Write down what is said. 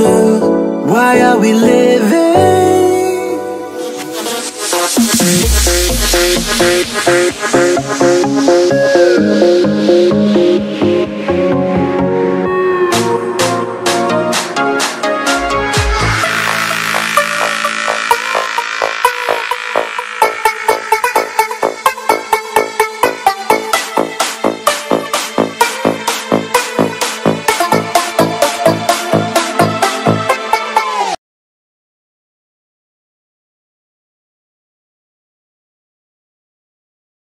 do? Why are we living?